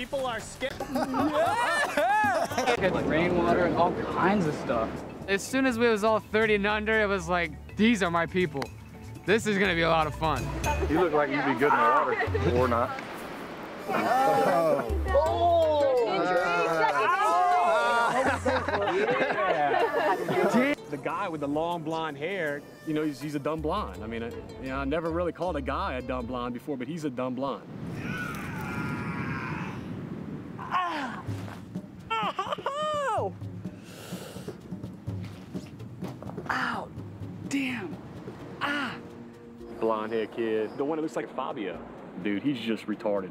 People are scared. Get rainwater and all kinds of stuff. As soon as we was all 30 and under, it was like, these are my people. This is gonna be a lot of fun. You look like you'd be good in the water, or not. Oh! The guy with the long blonde hair, you know, he's, he's a dumb blonde. I mean, I, you know, I never really called a guy a dumb blonde before, but he's a dumb blonde. Damn! Ah! Blonde hair kid, the one that looks like Fabio. Dude, he's just retarded.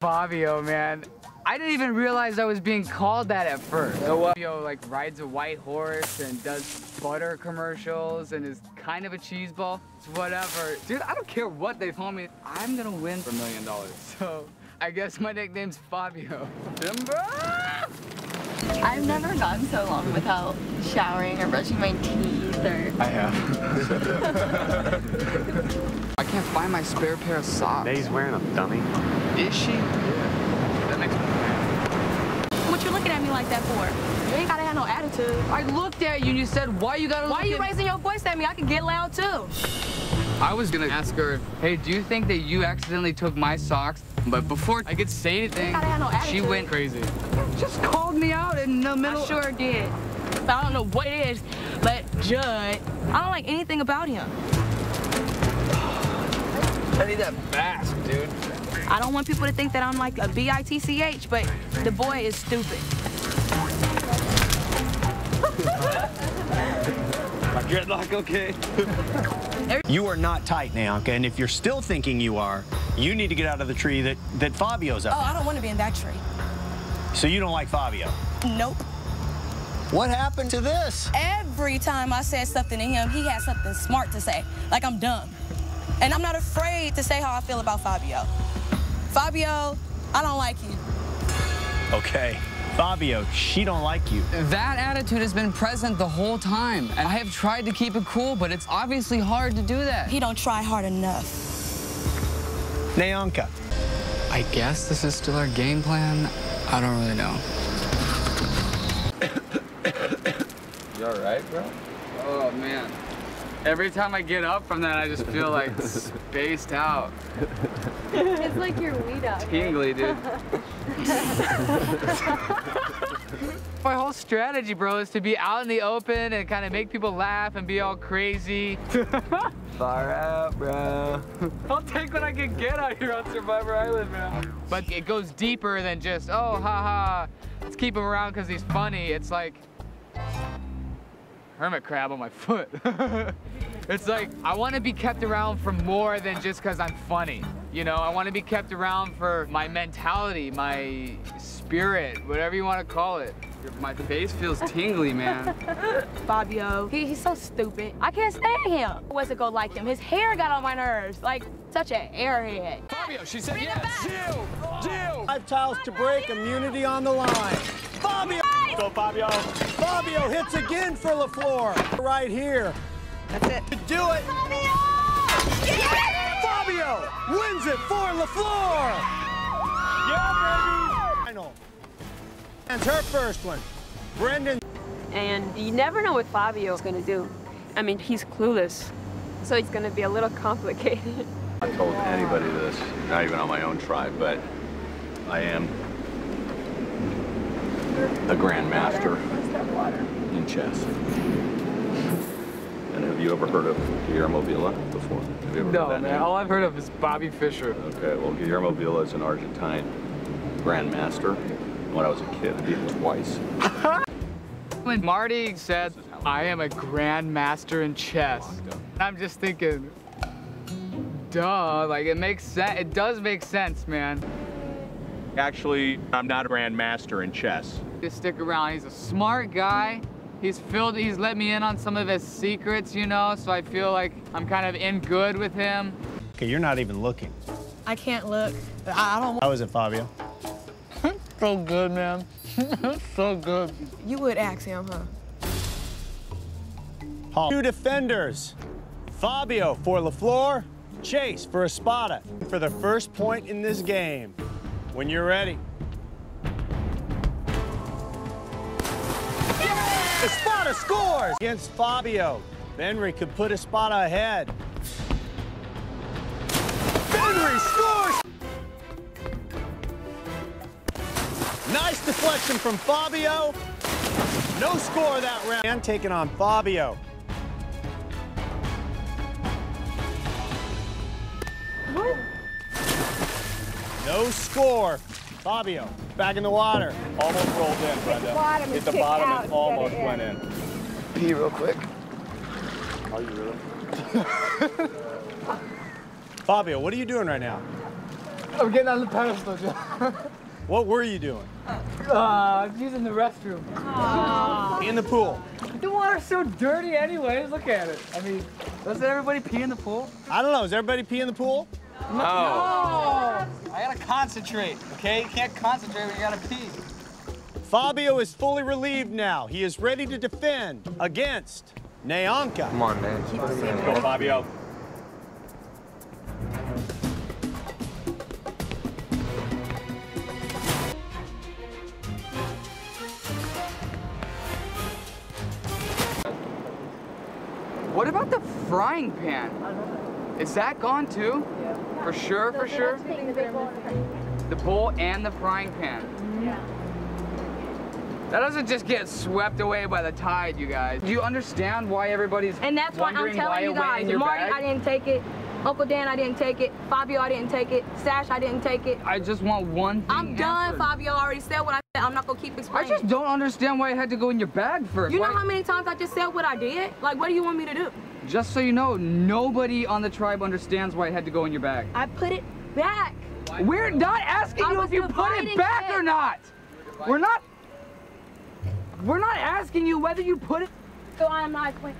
Fabio, man. I didn't even realize I was being called that at first. Fabio like rides a white horse and does butter commercials and is kind of a cheese ball. It's whatever. Dude, I don't care what they call me. I'm gonna win for a million dollars. So I guess my nickname's Fabio. Timber! I've never gone so long without showering or brushing my teeth or. I have. I can't find my spare pair of socks. He's wearing them, dummy. Is she? That makes me. What you looking at me like that for? You ain't gotta have no attitude. I looked at you and you said, why you gotta Why look you raising your voice at me? I can get loud too. I was gonna ask her, hey, do you think that you accidentally took my socks? But before I could say anything, no she went crazy. Just called me out in the middle. I sure did. But I don't know what it is, but Jud, I don't like anything about him. I need that mask, dude. I don't want people to think that I'm like a B-I-T-C-H, but the boy is stupid. My dreadlock okay? You are not tight, NaOnka, and if you're still thinking you are, you need to get out of the tree that, that Fabio's up Oh, I don't want to be in that tree. So you don't like Fabio. Nope. What happened to this? Every time I said something to him, he had something smart to say, like I'm dumb. And I'm not afraid to say how I feel about Fabio. Fabio, I don't like you. Okay, Fabio, she don't like you. That attitude has been present the whole time. And I have tried to keep it cool, but it's obviously hard to do that. He don't try hard enough. NaOnka, I guess this is still our game plan. I don't really know. You all right, bro? Oh, man. Every time I get up from that, I just feel like spaced out. It's like your weed out. Tingly, dude. My whole strategy, bro, is to be out in the open and kind of make people laugh and be all crazy. Far out, bro. I'll take what I can get out here on Survivor Island, man. But it goes deeper than just, oh, haha, let's keep him around because he's funny. It's like, hermit crab on my foot. it's like, I want to be kept around for more than just because I'm funny. You know, I want to be kept around for my mentality, my spirit, whatever you want to call it. My face feels tingly, man. Fabio, he, he's so stupid. I can't stand him. What's it go like him? His hair got on my nerves. Like, such an airhead. Fabio, she said yes. Jill, Jill. Five tiles to break, immunity on the line. Fabio! Go, Fabio. Fabio hits again for La Flor. Right here. That's it. Do it! Fabio wins it for La Flor! Yeah, baby. Final. And her first one. Brendan. and you never know what Fabio's gonna do. I mean, he's clueless, so it's gonna be a little complicated. I told anybody this, not even on my own tribe, but I am a grandmaster in chess. And have you ever heard of Guillermo Villa before? Have you ever No, heard that man. name? All I've heard of is Bobby Fischer. Okay, well, Guillermo Villa is an Argentine grandmaster. When I was a kid, I beat him twice. When Marty said, I am a grandmaster in chess, I'm just thinking, duh, like it makes sense. It does make sense, man. Actually, I'm not a grandmaster in chess. Just stick around, he's a smart guy. He's filled, he's let me in on some of his secrets, you know, so I feel like I'm kind of in good with him. Okay, you're not even looking. I can't look. I, I don't How is it, Fabio? So good, man. so good. You would ask him, huh? Hall. Two defenders. Fabio for La Flor, Chase for Espada for the first point in this game. When you're ready. Scores against Fabio. Benry could put a spot ahead. Benry scores! Nice deflection from Fabio. No score that round. And taking on Fabio. No score. Fabio, back in the water. Almost rolled in, Brenda. Hit the bottom and almost went in. Pee real quick. Are you really? Fabio, what are you doing right now? I'm getting on the pedestal, Joe. What were you doing? Uh, I'm using the restroom. In the pool. The water's so dirty anyways, look at it. I mean, doesn't everybody pee in the pool? I don't know. Is everybody pee in the pool? No. I gotta concentrate, okay? You can't concentrate when you gotta pee. Fabio is fully relieved now. He is ready to defend against NaOnka. Come on, man. Let's go, Fabio. What about the frying pan? Is that gone too? For sure, for sure? The bowl and the frying pan. That doesn't just get swept away by the tide, you guys. Do you understand why everybody's And that's why I'm wondering why telling you guys. Marty, bag? I didn't take it. Uncle Dan, I didn't take it. Fabio, I didn't take it. Sash, I didn't take it. I just want one thing I'm done. answered. Fabio already said what I said. I'm not gonna keep explaining. I just don't understand why it had to go in your bag first. you know how many times I just said what I did? Like, what do you want me to do? Just so you know, nobody on the tribe understands why it had to go in your bag. I put it back. We're not asking I you if you put it back it. or not. We're not. We're not asking you whether you put it. So I'm not explaining.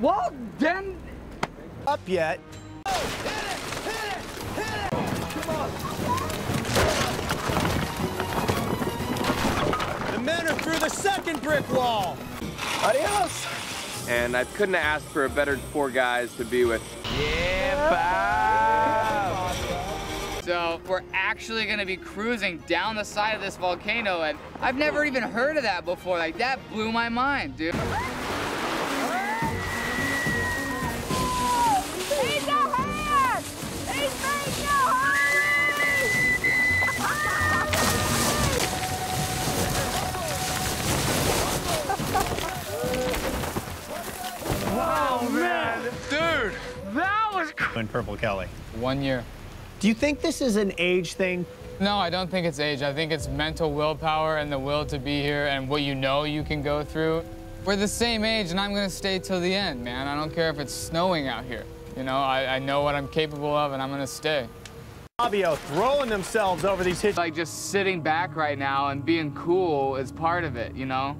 Well, then. Up yet. The men are through the second brick wall. Adios. And I couldn't have asked for a better four guys to be with. So we're actually gonna be cruising down the side of this volcano, and I've never even heard of that before. Like that blew my mind, dude. Wow, man. Dude, that was. In Purple Kelly. One year. Do you think this is an age thing? No, I don't think it's age. I think it's mental willpower and the will to be here and what you know you can go through. We're the same age and I'm gonna stay till the end, man. I don't care if it's snowing out here. You know, I, I know what I'm capable of and I'm gonna stay. Fabio throwing themselves over these hitch. Like just sitting back right now and being cool is part of it, you know?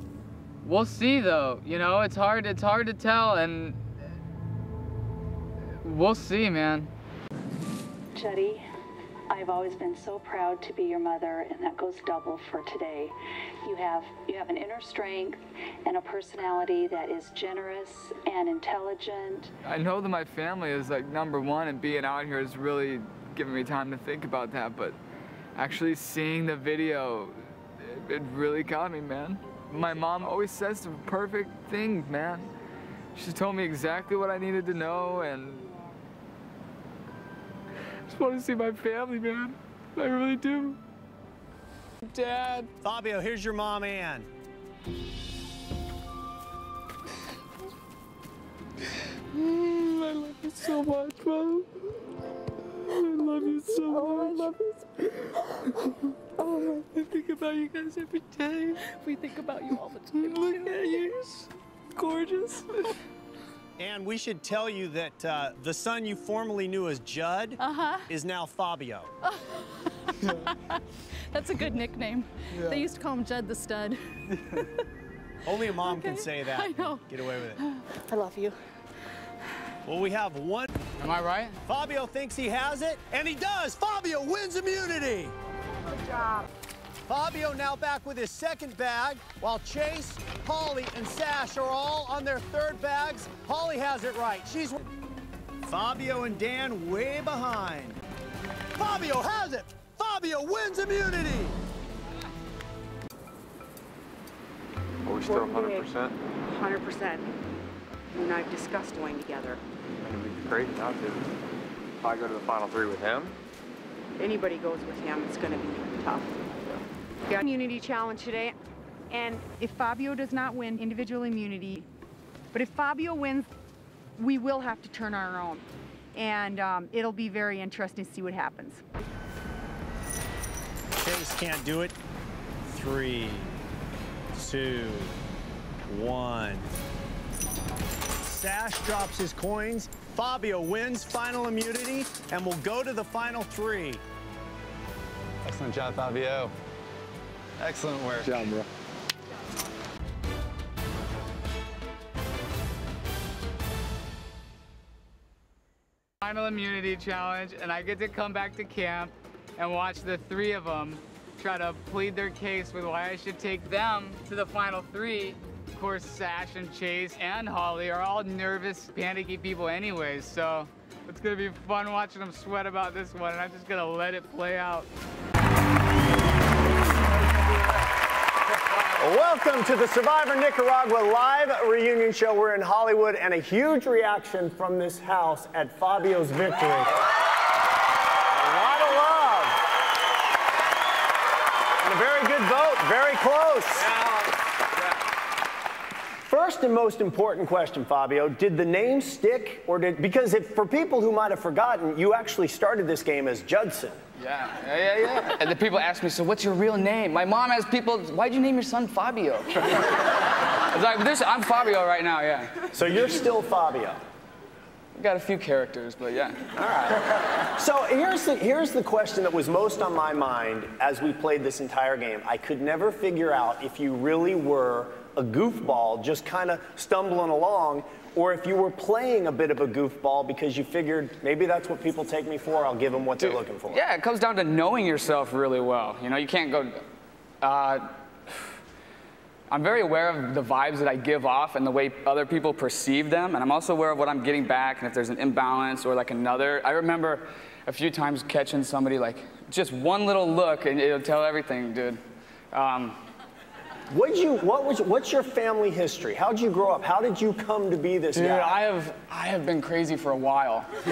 We'll see though, you know, it's hard it's hard to tell and we'll see, man. Jetty, I've always been so proud to be your mother, and that goes double for today. You have you have an inner strength and a personality that is generous and intelligent. I know that my family is like number one and being out here is really giving me time to think about that, but actually seeing the video, it, it really got me, man. My mom always says the perfect thing, man. She told me exactly what I needed to know and just want to see my family, man. I really do. Dad. Fabio, here's your mom, Ann. Mm, I love you so much, Mom. I love you so oh, much. I love you. Oh, I think about you guys every day. We think about you all the time. Look at you. Gorgeous. And we should tell you that uh, the son you formerly knew as Jud Uh-huh. is now Fabio. That's a good nickname. Yeah. They used to call him Jud the Stud. Only a mom can say that. I know. Get away with it. I love you. Well, we have one. Am I right? Fabio thinks he has it, and he does. Fabio wins immunity. Good job. Fabio now back with his second bag, while Chase, Holly, and Sash are all on their third bags. Holly has it right. She's Fabio and Dan way behind. Fabio has it. Fabio wins immunity. Are we still 100%? 100%. And I've discussed going together. It'd be great not to. If I go to the final three with him, Anybody goes with him, it's going to be tough. Got immunity challenge today, and if Fabio does not win individual immunity, but if Fabio wins, we will have to turn our own, and um, it'll be very interesting to see what happens. Chase can't do it. Three, two, one. Sash drops his coins. Fabio wins final immunity and will go to the final three. Excellent job, Fabio. Excellent work. Good job, bro. Final immunity challenge, and I get to come back to camp and watch the three of them try to plead their case with why I should take them to the final three. Of course, Sash and Chase and Holly are all nervous, panicky people anyways, so it's gonna be fun watching them sweat about this one, and I'm just gonna let it play out. Welcome to the Survivor Nicaragua live reunion show. We're in Hollywood, and a huge reaction from this house at Fabio's victory. A lot of love. And a very good vote, very close. First and most important question, Fabio, did the name stick or did because if, for people who might have forgotten, you actually started this game as Judson. Yeah, yeah, yeah, yeah. and then people ask me, so what's your real name? My mom asks people, why'd you name your son Fabio? it's like, this, I'm Fabio right now, yeah. So you're still Fabio. Got a few characters, but yeah. All right. So here's the, here's the question that was most on my mind as we played this entire game. I could never figure out if you really were a goofball just kind of stumbling along or if you were playing a bit of a goofball because you figured maybe that's what people take me for, I'll give them what they're looking for. Yeah, it comes down to knowing yourself really well. You know, you can't go. Uh, I'm very aware of the vibes that I give off and the way other people perceive them, and I'm also aware of what I'm getting back and if there's an imbalance or like another. I remember a few times catching somebody like just one little look and it'll tell everything, dude. Um, what you, what was, what's your family history? How did you grow up? How did you come to be this Dude, guy? I have I have been crazy for a while.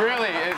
really, it,